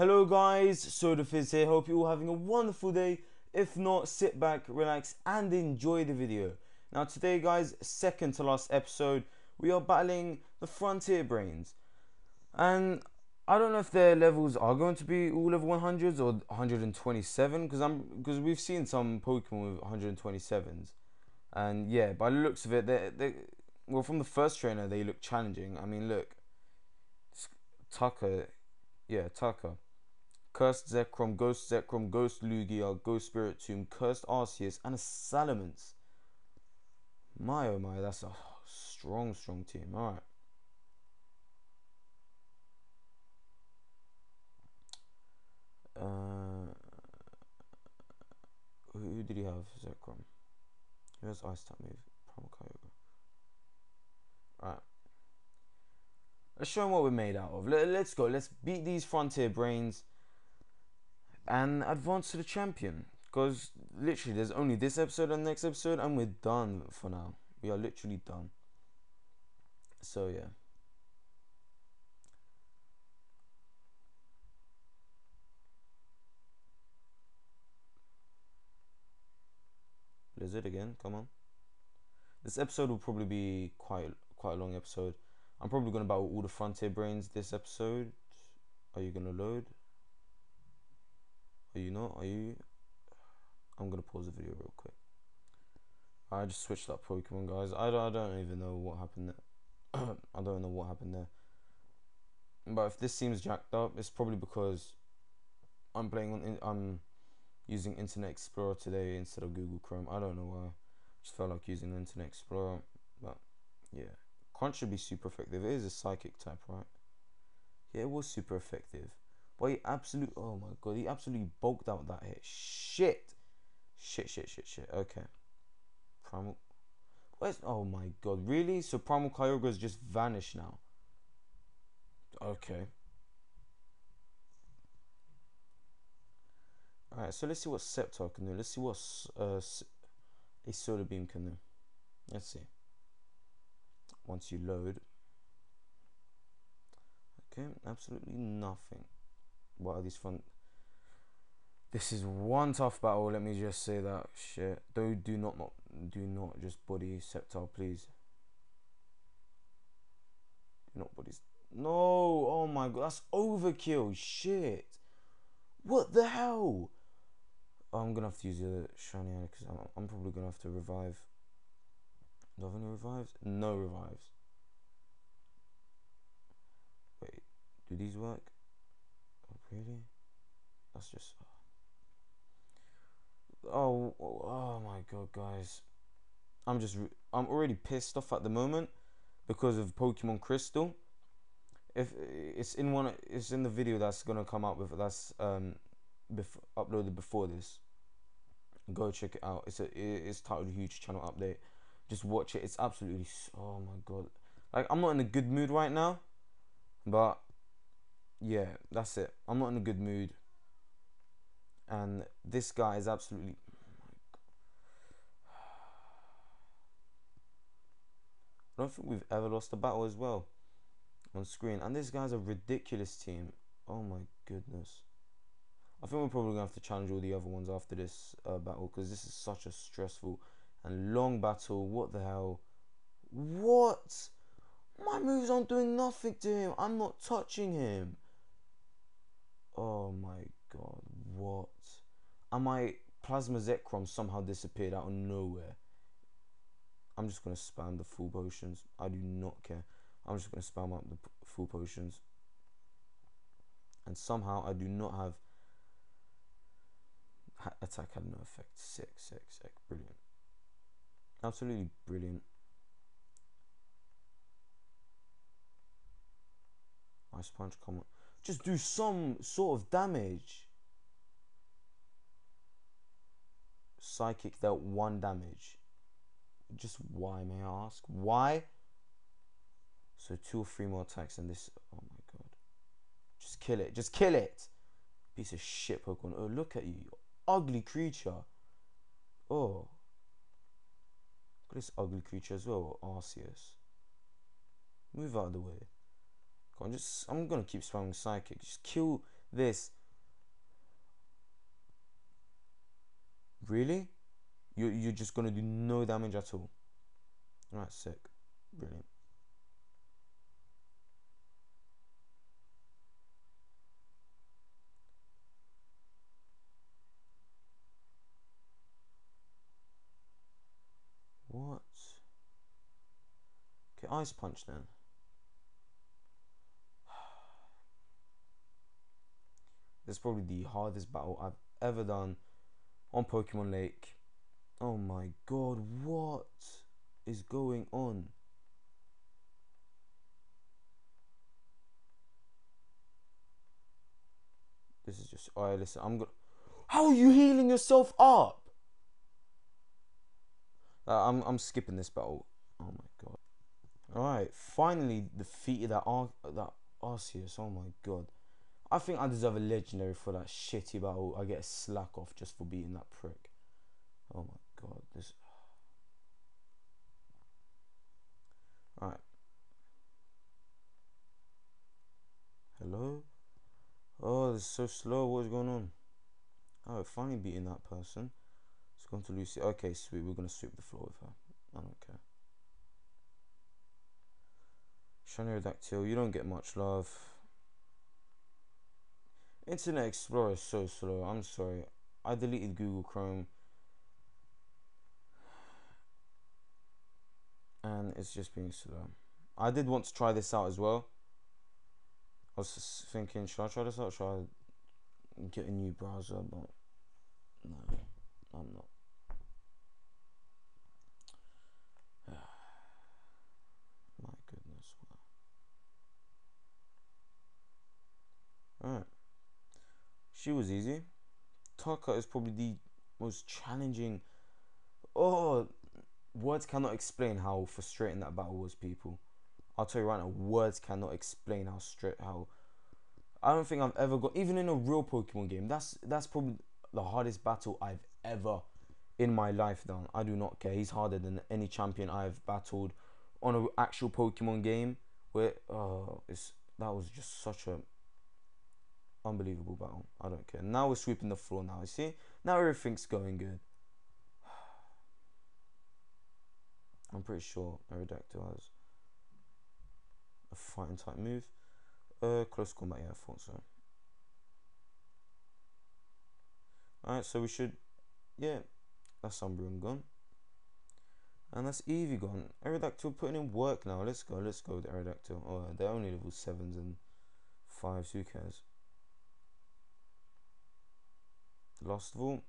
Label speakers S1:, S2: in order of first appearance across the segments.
S1: Hello guys, SoDa FiiZz here. Hope you're all having a wonderful day. If not, sit back, relax, and enjoy the video. Now today guys, second to last episode, we are battling the Frontier Brains. And I don't know if their levels are going to be all level 100s or 127 because I'm because we've seen some Pokemon with 127s. And yeah, by the looks of it, they they well from the first trainer they look challenging. I mean, look, Tucker, yeah, Tucker. Cursed Zekrom, Ghost Zekrom, Ghost Lugia, Ghost Spirit Spiritomb, Cursed Arceus, and a Salamence. My oh my, that's a strong, strong team. Alright. Uh, who did he have? Zekrom. Who has Ice type move? Primal Kyogre. Alright. Let's show them what we're made out of. Let, let's go. Let's beat these Frontier Brains and advance to the champion. Because literally, there's only this episode and next episode, and we're done for now. We are literally done. So, yeah. Blizzard again, come on. This episode will probably be quite quite a long episode. I'm probably gonna battle all the frontier brains this episode. Are you gonna load? Are you not? Are you? I'm gonna pause the video real quick. I just switched that Pokemon, guys. I don't, I don't even know what happened there. I don't know what happened there. But if this seems jacked up, it's probably because I'm playing on. I'm using Internet Explorer today instead of Google Chrome. I don't know why. Just felt like using Internet Explorer, but yeah. Crunch should be super effective. It is a psychic type, right? Yeah, it was super effective. But he absolutely, oh my god, he absolutely bulked out that hit. Shit. Shit, shit, shit, shit. Okay. Primal. Where's, oh my god, really? So Primal has just vanished now. Okay. Alright, so let's see what Sceptile can do. Let's see what uh, a Solar Beam can do. Let's see. Once you load. Okay, absolutely nothing. What are these fun? This is one tough battle. Let me just say that shit. Do do not, not do not just body Sceptile, please. Do not bodies. No, oh my god, that's overkill. Shit. What the hell? I'm gonna have to use the shiny because I'm, I'm probably gonna have to revive. Do I have any revives? No revives. Wait, do these work? Really? That's just. Oh, oh, oh my god, guys! I'm just I'm already pissed off at the moment because of Pokemon Crystal. If it's in one, it's in the video that's gonna come out with that's um bef- uploaded before this. Go check it out. It's a it's titled Huge Channel Update. Just watch it. It's absolutely oh my god. Like I'm not in a good mood right now, but yeah, that's it. I'm not in a good mood, and this guy is absolutely. I don't think we've ever lost a battle as well on screen, and this guy's a ridiculous team. Oh my goodness. I think we're probably gonna have to challenge all the other ones after this uh, battle because this is such a stressful and long battle. What the hell? What? My moves aren't doing nothing to him. I'm not touching him. Oh my god, what? And my Plasma Zekrom somehow disappeared out of nowhere. I'm just gonna spam the full potions. I do not care. I'm just gonna spam out the full potions. And somehow I do not have attack had no effect. Sick, sick, sick. Brilliant. Absolutely brilliant. Ice punch, come on. Just do some sort of damage. Psychic dealt one damage. Just why, may I ask? Why? So two or three more attacks and this. Oh my god. Just kill it. Just kill it. Piece of shit Pokemon. Oh, look at you ugly creature. Oh. Look at this ugly creature as well, Arceus. Move out of the way. On, just I'm gonna keep spamming psychic. Just kill this. Really? You you're just gonna do no damage at all. Alright, sick. Brilliant. What? Okay, ice punch then. This is probably the hardest battle I've ever done on Pokemon Lake. Oh my god, what is going on? This is just alright. Listen, I'm gonna. How are you healing yourself up? Uh, I'm I'm skipping this battle. Oh my god. All right, finally defeated that Ar- that Arceus. Oh my god. I think I deserve a legendary for that shitty battle. I get a slack off just for beating that prick. Oh my god, this. Alright. Hello? Oh, this is so slow. What is going on? Oh, finally beating that person. It's gone to Lucy. Okay, sweet. We're gonna sweep the floor with her. I don't care. Shiny Dactyl, you don't get much love. Internet Explorer is so slow. I'm sorry. I deleted Google Chrome. And it's just being slow. I did want to try this out as well. I was thinking, should I try this out? Should I get a new browser? But no, I'm not. My goodness. Alright. She was easy. Tucker is probably the most challenging. Oh, words cannot explain how frustrating that battle was, people. I'll tell you right now, words cannot explain how straight how. I don't think I've ever got even in a real Pokemon game. That's that's probably the hardest battle I've ever in my life done. I do not care. He's harder than any champion I've battled on an actual Pokemon game. Where uh, it's that was just such a unbelievable battle. I don't care. Now we're sweeping the floor. Now you see. Now everything's going good. I'm pretty sure Aerodactyl has a fighting type move. Uh, close combat, yeah, I thought so. Alright, so we should, yeah, that's Umbreon gone. And that's Eevee gone. Aerodactyl putting in work now. Let's go, let's go with Aerodactyl. Oh, they're only level 7s and 5s, who cares? Last of all,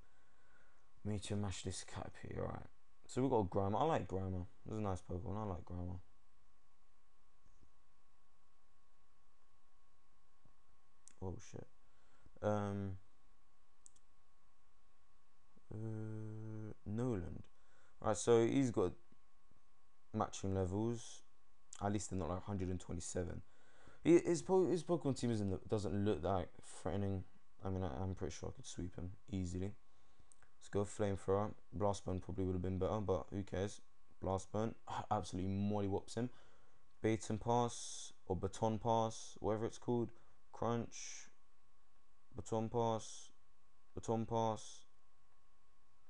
S1: Meteor Mash this Caterpie, alright. So we've got Grimer. I like Grimer. It's a nice Pokemon. I like Grimer. Oh shit. Um. Uh, Noland. Alright, so he's got matching levels. At least they're not like 127. His, his Pokemon team isn't, doesn't look that threatening. I mean, I, am pretty sure I could sweep him easily. Let's go Flamethrower. Blast Burn probably would have been better, but who cares? Blast Burn. Absolutely mollywhops him. Baton Pass or Baton Pass, whatever it's called. Crunch. Baton Pass. Baton Pass.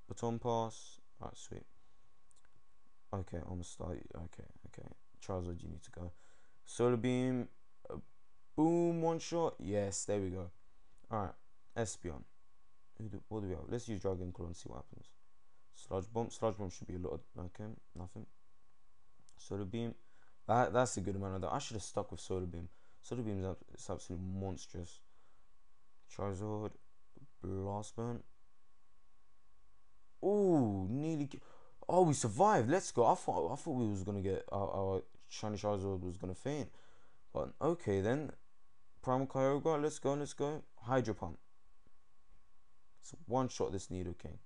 S1: Baton Pass. Alright, sweet. Okay, I'm gonna start. Okay, okay. Charizard, you need to go. Solar Beam. Uh, boom, one shot. Yes, there we go. Alright, Espeon. Do, what do we have? Let's use Dragon Claw and see what happens. Sludge Bomb. Sludge Bomb should be a lot. Of, okay, nothing. Solar Beam. That, that's a good amount of that. I should have stuck with Solar Beam. Solar Beam is it's absolutely monstrous. Charizard. Blast Burn. Oh, nearly. Oh, we survived. Let's go. I thought I thought we was gonna get our, our shiny Charizard was gonna faint, but okay then. Primal Kyogre. Let's go. Let's go. Hydro Pump. It's one shot this Nidoking.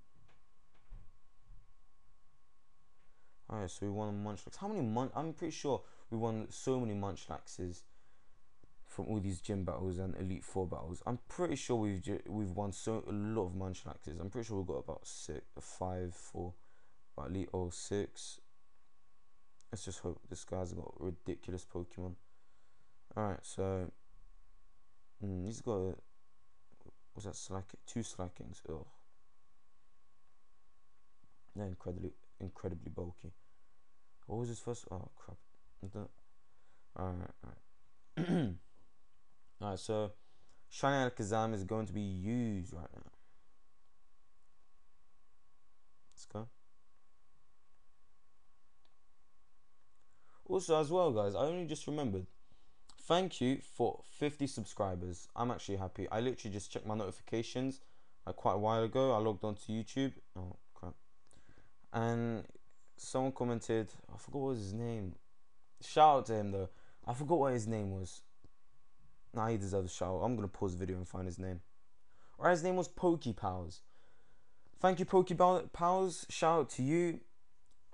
S1: Alright, so we won Munchlax. How many Munch? I'm pretty sure we won so many Munchlaxes from all these gym battles and Elite Four battles. I'm pretty sure we've we've won so a lot of Munchlaxes. I'm pretty sure we've got about six, five, four, about Elite oh six. Let's just hope this guy's got ridiculous Pokemon. Alright, so mm, he's got a was that slack two slackings? Ugh. They're incredibly incredibly bulky. What was his first? Oh crap! Alright, alright. alright, so Shiny Alakazam is going to be used right now. Let's go. Also, as well, guys, I only just remembered. Thank you for 50 subscribers. I'm actually happy. I literally just checked my notifications like quite a while ago. I logged onto YouTube. Oh crap! And someone commented. I forgot what his name. Shout out to him though. I forgot what his name was. Nah, he deserves a shout. out. I'm gonna pause the video and find his name. Or his name was Pokey Pals. Thank you, Pokey Pals. Shout out to you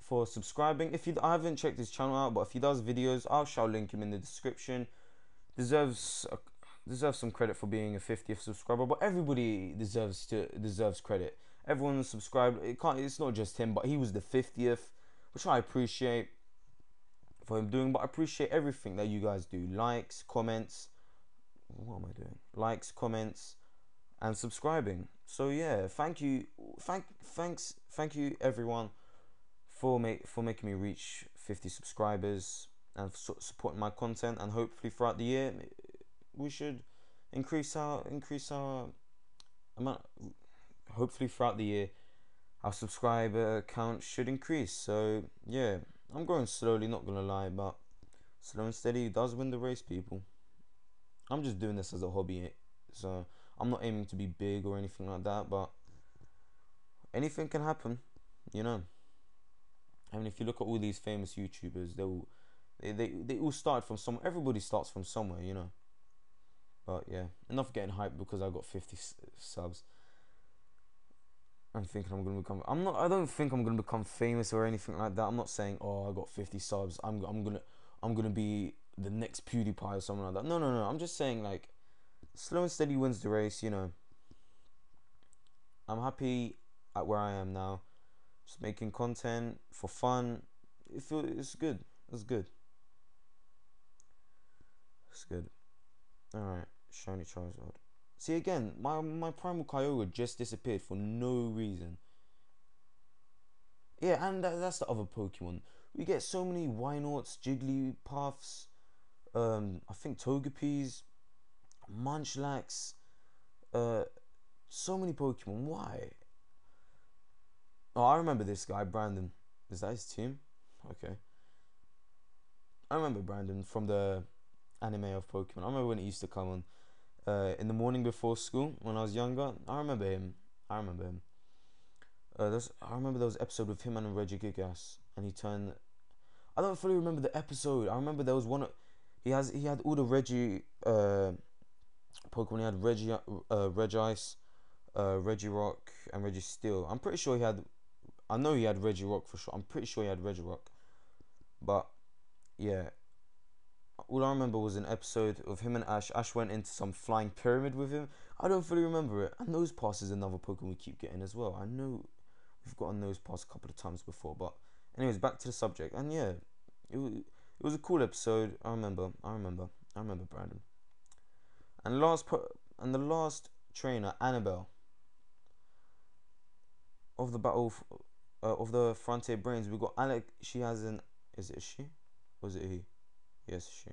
S1: for subscribing. If you I haven't checked his channel out, but if he does videos, I'll shall link him in the description. Deserves deserves some credit for being a 50th subscriber, but everybody deserves to deserves credit. Everyone subscribed. It can't. It's not just him, but he was the 50th, which I appreciate for him doing. But I appreciate everything that you guys do. Likes, comments. What am I doing? Likes, comments, and subscribing. So yeah, thank you, thank, thanks, thank you everyone for make for making me reach 50 subscribers and supporting my content. And hopefully throughout the year, we should increase our increase our amount. Hopefully throughout the year, our subscriber count should increase. So yeah, I'm growing slowly, not gonna lie, but slow and steady does win the race, people. I'm just doing this as a hobby, eh? so I'm not aiming to be big or anything like that, but anything can happen, you know. I mean, if you look at all these famous YouTubers, they all, they, they, they all start from somewhere. Everybody starts from somewhere, you know. But yeah, enough getting hyped because I got 50 subs. I'm thinking I'm gonna become. I'm not. I don't think I'm gonna become famous or anything like that. I'm not saying, oh, I got 50 subs. I'm. I'm gonna. I'm gonna be the next PewDiePie or something like that. No, no, no. I'm just saying like, slow and steady wins the race. You know. I'm happy at where I am now. Just making content for fun. It feel it's good. It's good. It's good. All right, shiny Charizard. See again, my my primal Kyogre just disappeared for no reason. Yeah, and that, that's the other Pokemon. We get so many Wynauts, Jigglypuffs, um, I think Togepi's, Munchlax, uh, so many Pokemon. Why? Oh, I remember this guy, Brandon. Is that his team? Okay. I remember Brandon from the anime of Pokemon. I remember when it used to come on uh, in the morning before school when I was younger. I remember him. I remember him. Uh, I remember there was episode with him and Reggie Regigigas, and he turned. I don't fully remember the episode. I remember there was one. He has he had all the Reggie uh, Pokemon. He had Reggie uh, Regice, uh, Regirock, and Registeel. I'm pretty sure he had I know he had Regirock for sure. I'm pretty sure he had Regirock, But yeah. All I remember was an episode of him and Ash. Ash went into some flying pyramid with him. I don't fully remember it. And Nosepass is another Pokemon we keep getting as well. I know we've gotten a Nosepass a couple of times before, but anyways, back to the subject. And yeah, it was, it was a cool episode. I remember. I remember. I remember Brandon. And last and the last trainer, Anabel, of the battle uh, of the Frontier Brains, we got Alec. She has an. Is it she? Was it he? Yes.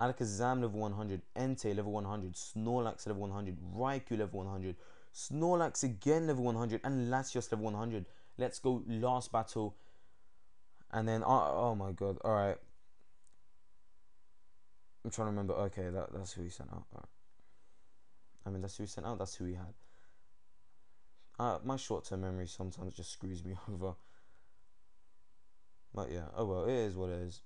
S1: Alakazam level 100, Entei level 100, Snorlax level 100, Raikou level 100, Snorlax again level 100, and Latios level 100. Let's go last battle. And then, oh, oh my god, alright. I'm trying to remember. Okay, that, that's who he sent out. Right. I mean, that's who he sent out, that's who he had. Uh, my short-term memory sometimes just screws me over. But yeah, oh well, it is what it is.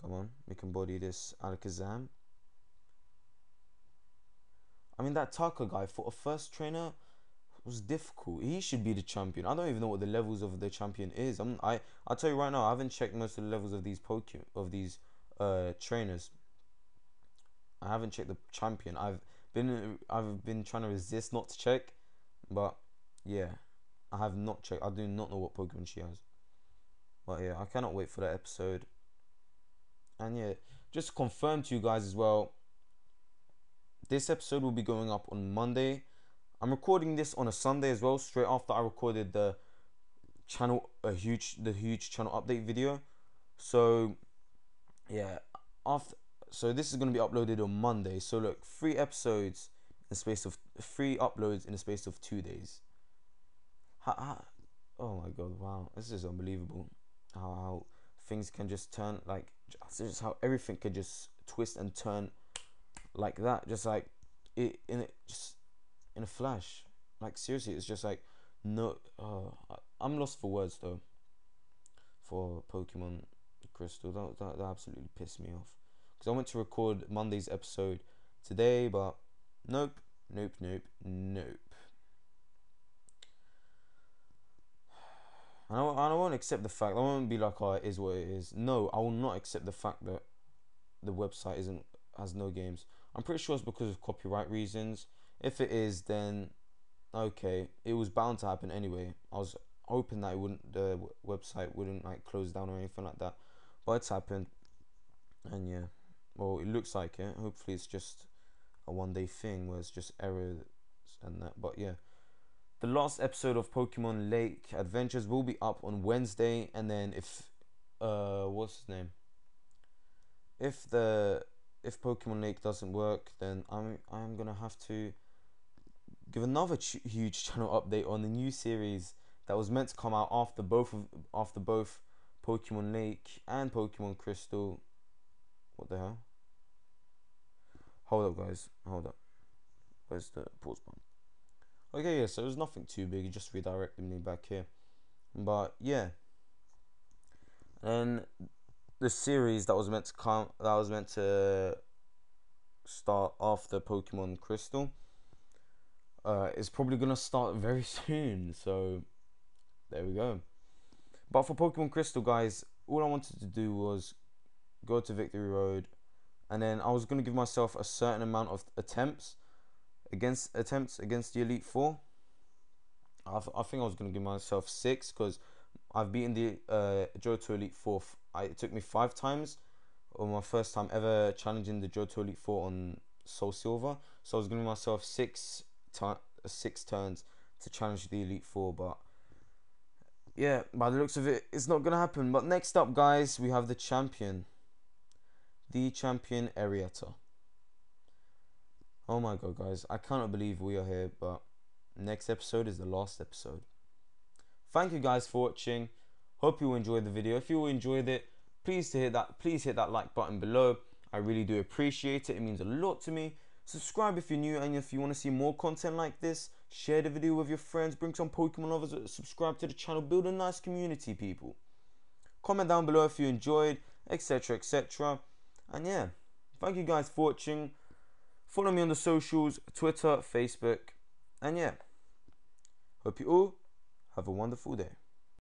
S1: Come on, we can body this Alakazam. I mean, that Tucker guy for a first trainer was difficult. He should be the champion. I don't even know what the levels of the champion is. I'm I I'll tell you right now. I haven't checked most of the levels of these Pokemon of these uh trainers. I haven't checked the champion. I've been I've been trying to resist not to check, but yeah, I have not checked. I do not know what Pokemon she has. But yeah, I cannot wait for that episode. And yeah, just to confirm to you guys as well, this episode will be going up on Monday. I'm recording this on a Sunday as well, straight after I recorded the channel a huge the huge channel update video. So yeah, after so this is gonna be uploaded on Monday. So look, three episodes in the space of three uploads in the space of two days. How, how, oh my god, wow, this is unbelievable. How how things can just turn like just how everything could just twist and turn like that, just like it in it just in a flash. Like seriously, it's just like no. Uh, I'm lost for words though. For Pokemon Crystal, that that, that absolutely pissed me off. Because I went to record Monday's episode today, but nope, nope, nope, nope. And I, I won't accept the fact. I won't be like, oh, it is what it is. No, I will not accept the fact that the website isn't has no games. I'm pretty sure it's because of copyright reasons. If it is, then okay, it was bound to happen anyway. I was hoping that it wouldn't, the website wouldn't like close down or anything like that, but it's happened, and yeah, well, it looks like it. Hopefully, it's just a one-day thing where it's just errors and that. But yeah, the last episode of Pokemon Lake Adventures will be up on Wednesday, and then if uh, what's his name? If the if Pokemon Lake doesn't work, then I'm I'm gonna have to give another ch- huge channel update on the new series that was meant to come out after both of after both Pokemon Lake and Pokemon Crystal. What the hell? Hold up, guys. Hold up. Where's the pause button? Okay, yeah. So it was nothing too big. It just redirected me back here. But yeah. And the series that was meant to come that was meant to start after Pokemon Crystal uh, is probably gonna start very soon. So there we go. But for Pokemon Crystal, guys, all I wanted to do was go to Victory Road, and then I was gonna give myself a certain amount of attempts against attempts against the Elite Four. I, I think I was gonna give myself six because I've beaten the uh, Johto Elite Four. I, it took me five times, or my first time ever challenging the Johto Elite Four on Soul Silver. So I was giving myself six time six turns to challenge the Elite Four, but yeah, by the looks of it, it's not gonna happen. But next up, guys, we have the champion, the champion Arietta. Oh my god, guys, I cannot believe we are here, but next episode is the last episode. Thank you guys for watching. Hope you enjoyed the video. If you enjoyed it, please hit that please hit that like button below. I really do appreciate it. It means a lot to me. Subscribe if you're new and if you want to see more content like this. Share the video with your friends. Bring some Pokemon lovers. Uh, subscribe to the channel. Build a nice community, people. Comment down below if you enjoyed, etc, etc. And yeah, thank you guys for watching. Follow me on the socials, Twitter, Facebook. And yeah, hope you all have a wonderful day.